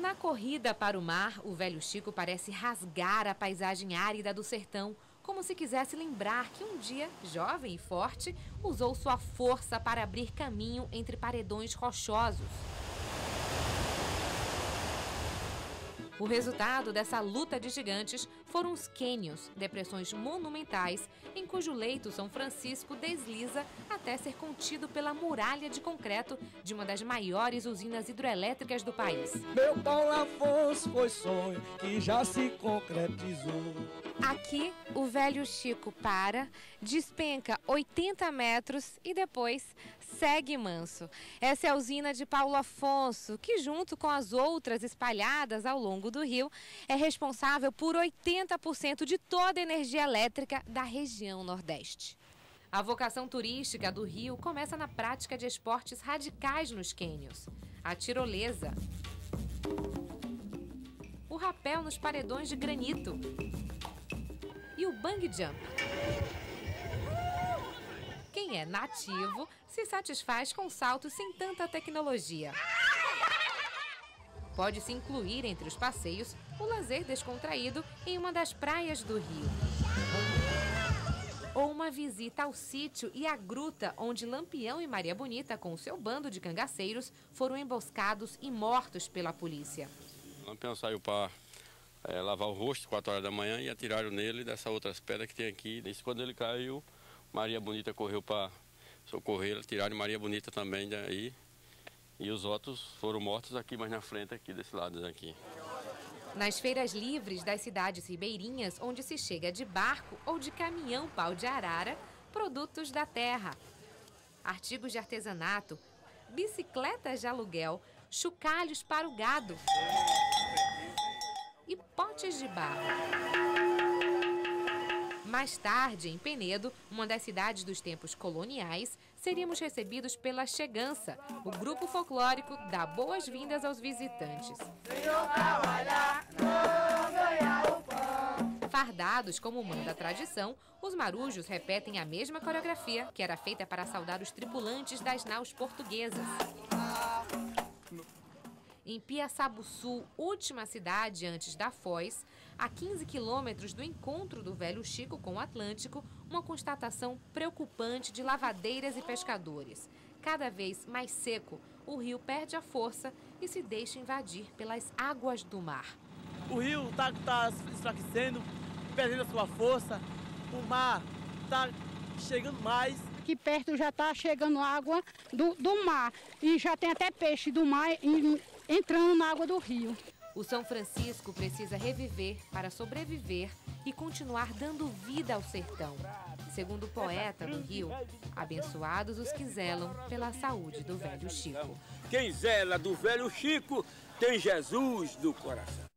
Na corrida para o mar, o velho Chico parece rasgar a paisagem árida do sertão, como se quisesse lembrar que um dia, jovem e forte, usou sua força para abrir caminho entre paredões rochosos. O resultado dessa luta de gigantes foram os cânions, depressões monumentais, em cujo leito São Francisco desliza até ser contido pela muralha de concreto de uma das maiores usinas hidrelétricas do país. Meu Paulo Afonso foi sonho que já se concretizou. Aqui, o velho Chico para, despenca 80 metros e depois segue manso. Essa é a usina de Paulo Afonso, que, junto com as outras espalhadas ao longo do rio, é responsável por 80% de toda a energia elétrica da região Nordeste. A vocação turística do Rio começa na prática de esportes radicais nos cânions. A tirolesa, o rapel nos paredões de granito e o bang jump. Quem é nativo se satisfaz com saltos sem tanta tecnologia. Pode-se incluir entre os passeios o lazer descontraído em uma das praias do Rio. Ou uma visita ao sítio e à gruta onde Lampião e Maria Bonita, com seu bando de cangaceiros, foram emboscados e mortos pela polícia. Lampião saiu para é, lavar o rosto 4 horas da manhã e atiraram nele dessas outras pedras que tem aqui. Isso quando ele caiu, Maria Bonita correu para socorrer, tiraram Maria Bonita também daí. E os outros foram mortos aqui mais na frente, aqui desse lado aqui. Nas feiras livres das cidades ribeirinhas, onde se chega de barco ou de caminhão pau de arara, produtos da terra, artigos de artesanato, bicicletas de aluguel, chocalhos para o gado e potes de barro. Mais tarde, em Penedo, uma das cidades dos tempos coloniais, seríamos recebidos pela Chegança, o grupo folclórico dá boas-vindas aos visitantes. Fardados como manda a tradição, os marujos repetem a mesma coreografia que era feita para saudar os tripulantes das naus portuguesas. Em Piaçabuçu, última cidade antes da Foz, a 15 quilômetros do encontro do Velho Chico com o Atlântico, uma constatação preocupante de lavadeiras e pescadores. Cada vez mais seco, o rio perde a força e se deixa invadir pelas águas do mar. O rio está tá enfraquecendo, perdendo a sua força, o mar está chegando mais aqui perto já está chegando água do, do mar e já tem até peixe do mar entrando na água do rio. O São Francisco precisa reviver para sobreviver e continuar dando vida ao sertão. Segundo o poeta do Rio, abençoados os que zelam pela saúde do velho Chico. Quem zela do velho Chico tem Jesus no coração.